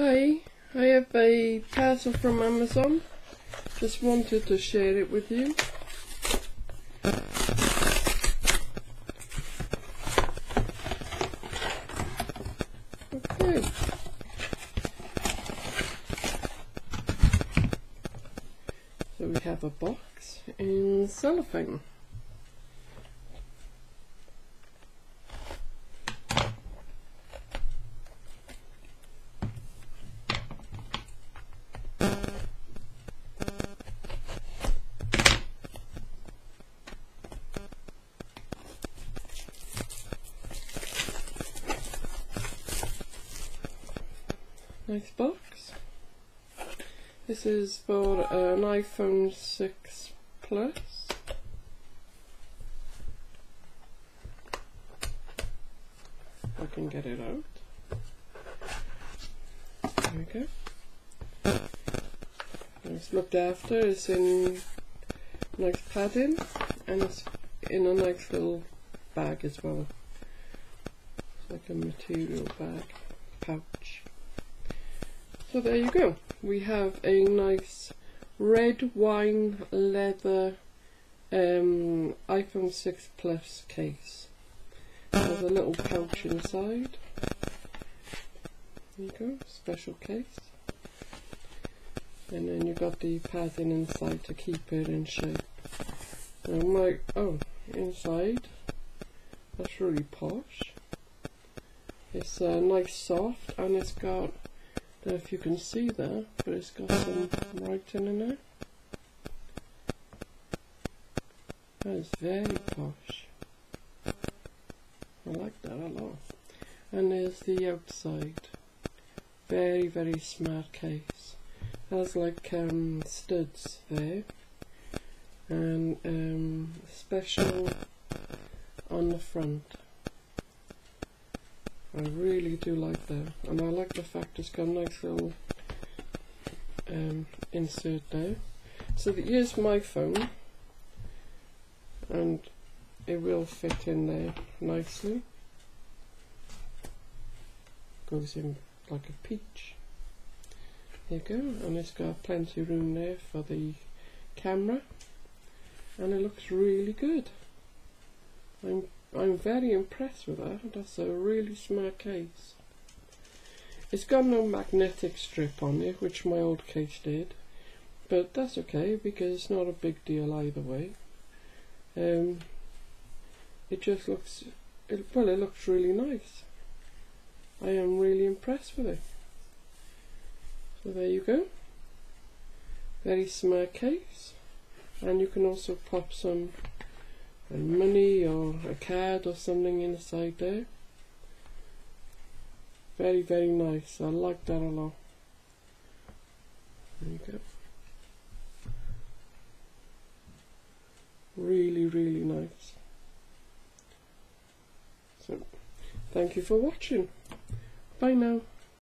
Hi, I have a parcel from Amazon. Just wanted to share it with you. Okay. So we have a box in cellophane. Nice box. This is for an iPhone 6 Plus. I can get it out. There we go. It's looked after. It's in nice padding and it's in a nice little bag as well. It's like a material bag, pouch. So there you go. We have a nice red wine leather um, iPhone 6 Plus case. There's a little pouch inside. There you go, special case. And then you've got the padding inside to keep it in shape. And my, oh, inside, that's really posh. It's uh, nice soft and it's got know if you can see that, but it's got some writing in there. That is very posh. I like that a lot. And there's the outside. Very, very smart case. Has like um, studs there. And um, special on the front. I really do like that. And I like the fact it's got a nice little um, insert there. So here's my phone. And it will fit in there nicely. Goes in like a peach. There you go. And it's got plenty of room there for the camera. And it looks really good. I'm I'm very impressed with that. That's a really smart case. It's got no magnetic strip on it, which my old case did. But that's okay, because it's not a big deal either way. Um, it just looks, it, well, it looks really nice. I am really impressed with it. So there you go. Very smart case. And you can also pop some and money or a card or something inside there. Very, very nice. I like that a lot. There you go. Really, really nice. So, thank you for watching. Bye now.